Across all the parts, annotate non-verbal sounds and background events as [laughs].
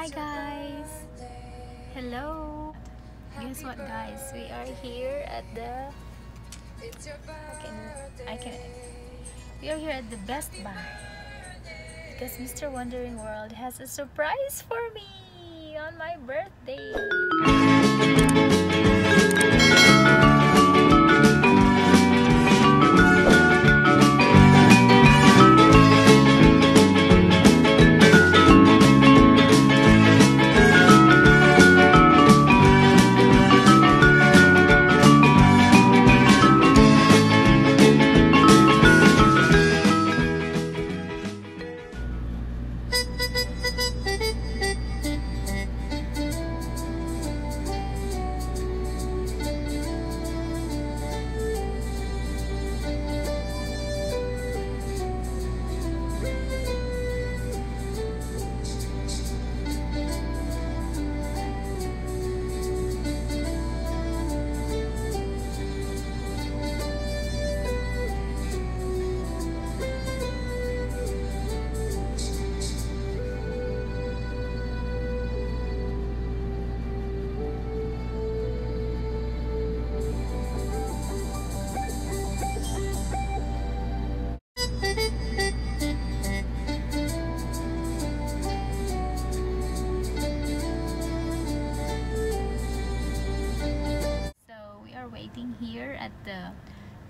Hi guys. Hello. Guess what guys? We are here at the can I can we are here at the Best Buy because Mr. Wandering World has a surprise for me on my birthday.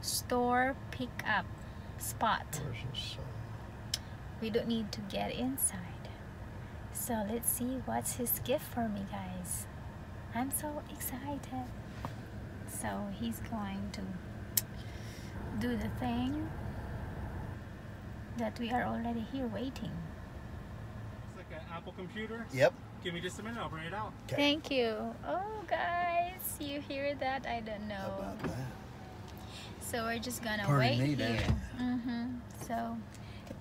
Store pickup spot. We don't need to get inside. So let's see what's his gift for me, guys. I'm so excited. So he's going to do the thing that we are already here waiting. It's like an Apple computer. Yep. Give me just a minute, I'll bring it out. Okay. Thank you. Oh, guys, you hear that? I don't How know. So we're just gonna Pardon wait me, here. Mm-hmm. So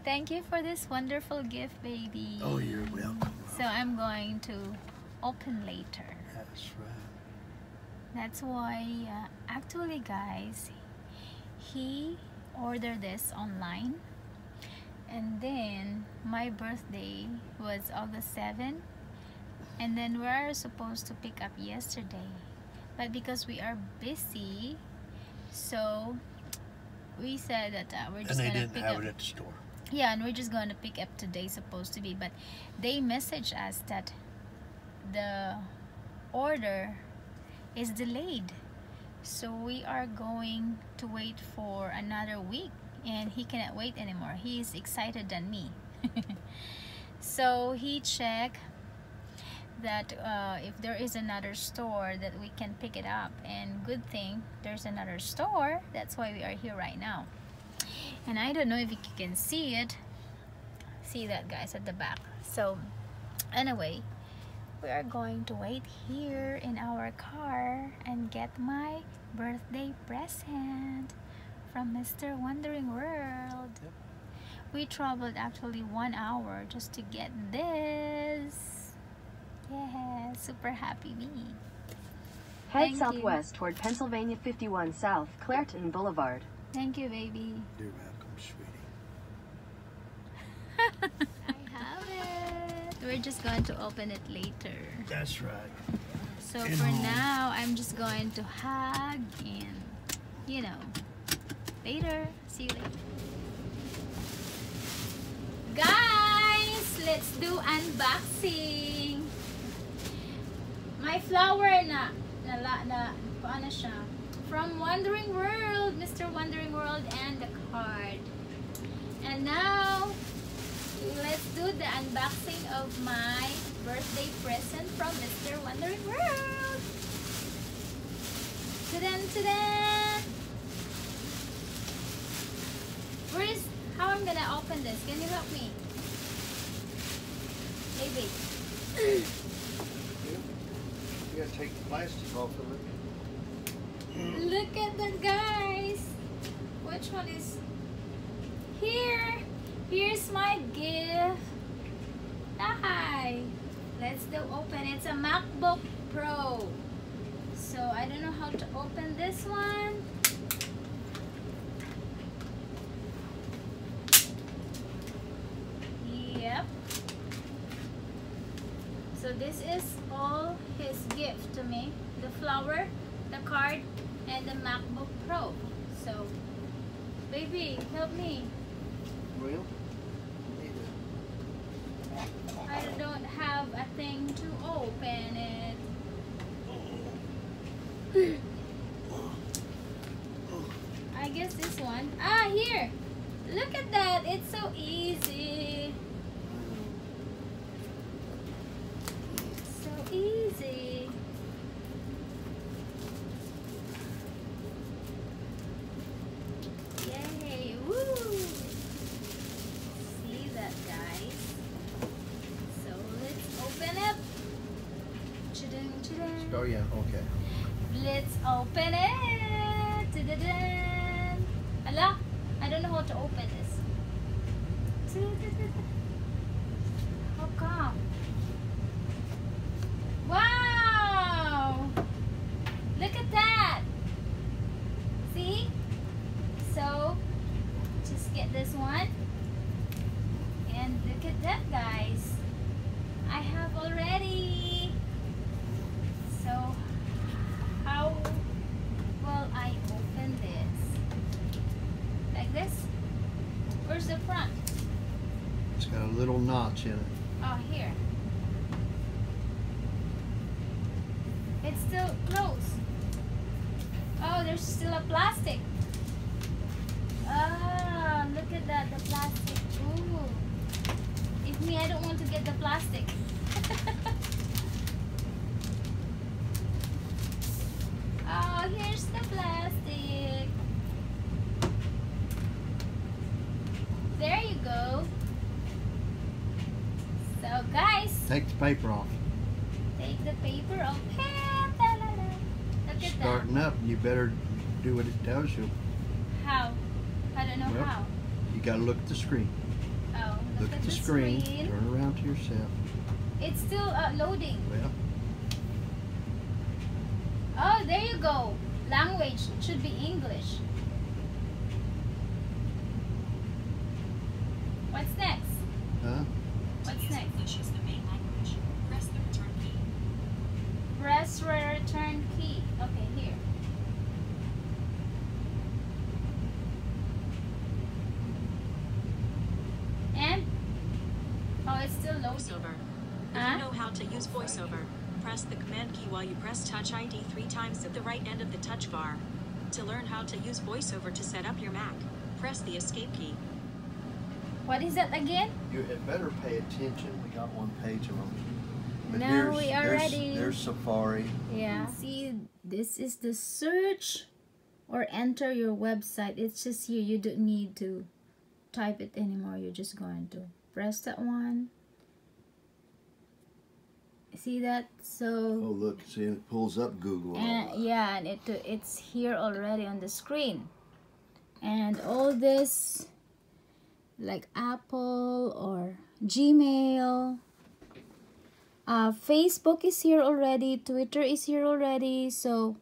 thank you for this wonderful gift, baby. Oh, you're welcome. So I'm going to open later. That's right. That's why, uh, actually, guys, he ordered this online, and then my birthday was August 7, and then we are supposed to pick up yesterday, but because we are busy, so we said that uh, we're just And they gonna didn't pick have up. it at the store. Yeah, and we're just going to pick up today, supposed to be. But they message us that the order is delayed. So we are going to wait for another week. And he cannot wait anymore. He is excited than me. [laughs] so he checked that uh, if there is another store that we can pick it up. And good thing there's another store. That's why we are here right now and I don't know if you can see it see that guys at the back so anyway we are going to wait here in our car and get my birthday present from Mr. Wandering World Yep. we traveled actually one hour just to get this super happy me Head Thank you. southwest toward Pennsylvania 51 South, Clairton Boulevard. thank you baby You're welcome, sweetie. [laughs] I have it. We're just going to open it later. That's right. So And for home. now, I'm just going to hug and, you know, later. See you later. Guys, let's do unboxing. My flower na, na, na, na paano siya? From Wandering World, Mr. Wandering World and the card. And now, let's do the unboxing of my birthday present from Mr. Wandering World. Tadan! Where is, how I'm gonna open this? Can you help me? Baby. [clears throat] Gotta take the plastic off of it. Look at the guys. Which one is here? Here's my gift. Hi. Let's do open. It's a MacBook Pro. So I don't know how to open this one. Yep. So this is gift to me. The flower, the card, and the MacBook Pro. So, baby, help me. Real? I don't have a thing to open it. I guess this one. Ah, here. Look at that. It's so easy. So easy. Yay. Woo. See that, guys? So let's open it. Chidun, chidun. to. Oh yeah. Okay. Let's open it. Tududun. Ala, I don't know how to open this. Tududun. How come? Wow! Look at that. See? So, just get this one. And look at that, guys. I have already. So, how will I open this? Like this? Where's the front? It's got a little notch in it. Oh, here. It's still closed. Oh, there's still a plastic. Ah, look at that, the plastic. Ooh. If me, I don't want to get the plastic. [laughs] oh, here's the plastic. There you go. So, guys, Take the paper off. take the paper off. At Starting up, you better do what it tells you. How? I don't know Well, how. You gotta look at the screen. Oh, look, Look at the screen. Turn around to yourself. It's still uh, loading. Well, Oh, there you go. Language should be English. What's next? huh? What's next? English is the main language. Press the return key. Press return key. Okay, here. And oh, it's still loading. VoiceOver. If you know how to use VoiceOver, press the command key while you press Touch ID three times at the right end of the touch bar. To learn how to use VoiceOver to set up your Mac, press the Escape key. What is that again? You had better pay attention. We got one page of them. But Now there's, we are there's, ready. There's Safari. Yeah. See, this is the search or enter your website. It's just here. You don't need to type it anymore. You're just going to press that one. See that? So oh, look, see, it pulls up Google. and all and that. yeah, and it it's here already on the screen. And all this, like Apple or Gmail, uh, Facebook is here already, Twitter is here already, so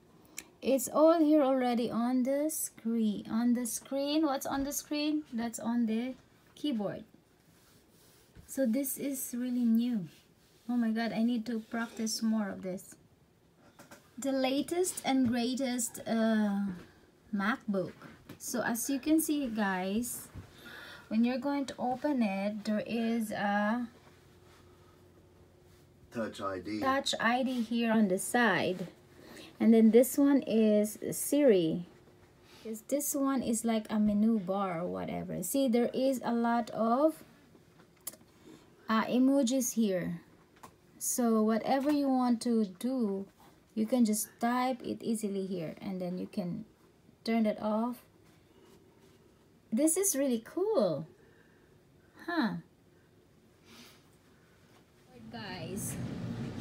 it's all here already on the screen. On the screen, what's on the screen? That's on the keyboard. So this is really new. Oh my god, I need to practice more of this. The latest and greatest uh, MacBook. So as you can see guys, when you're going to open it, there is a Touch ID. touch ID here on the side. And then this one is Siri. Because this one is like a menu bar or whatever. See, there is a lot of uh, emojis here. So whatever you want to do, you can just type it easily here. And then you can turn it off. This is really cool. Huh. Guys,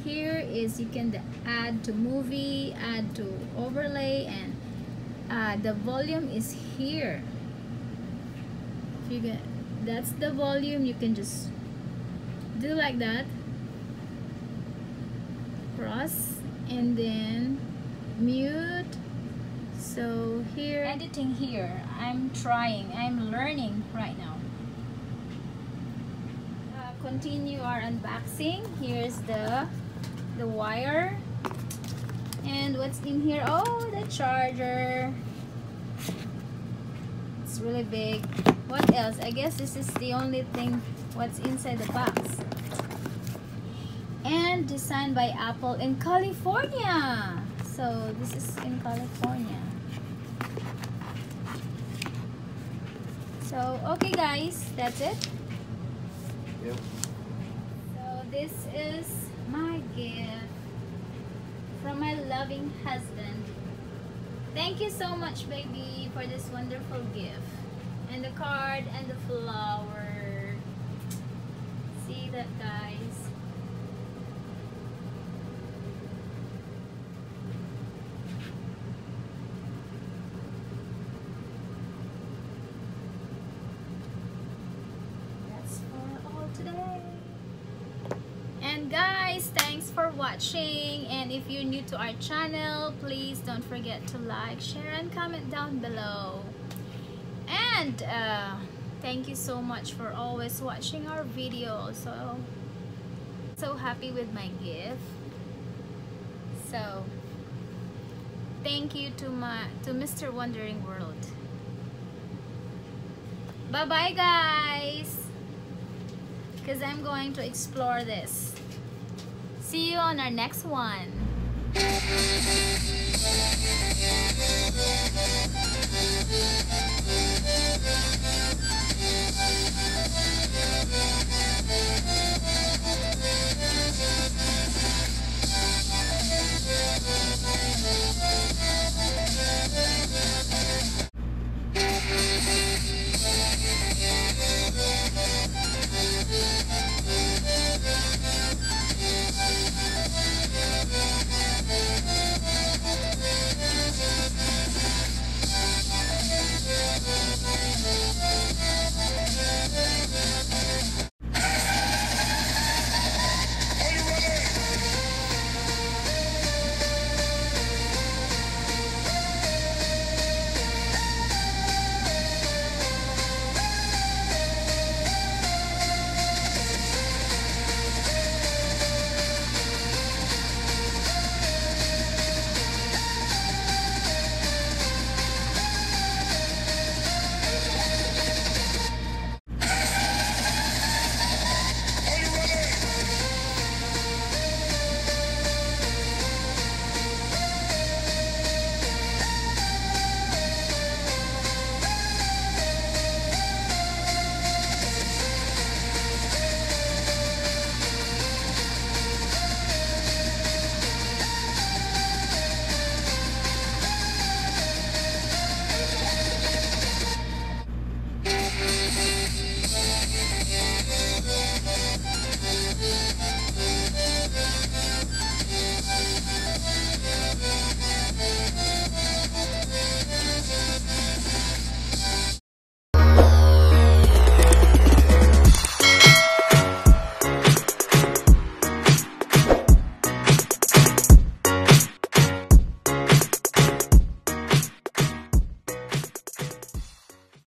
here is you can add to movie add to overlay and uh, the volume is here if you get that's the volume you can just do like that cross and then mute so here editing here I'm trying I'm learning right now uh, continue our unboxing. Here's the the wire. And what's in here? Oh, the charger. It's really big. What else? I guess this is the only thing what's inside the box. And designed by Apple in California. So this is in California. So okay guys, that's it. Yep. So this is my gift from my loving husband. Thank you so much, baby, for this wonderful gift. And the card and the flower. See that, guys? That's for all today. And guys, thanks for watching. And if you're new to our channel, please don't forget to like, share, and comment down below. And uh, thank you so much for always watching our videos. So, so happy with my gift. So, thank you to my to Mr. Wandering World. Bye bye, guys because I'm going to explore this. See you on our next one. [laughs]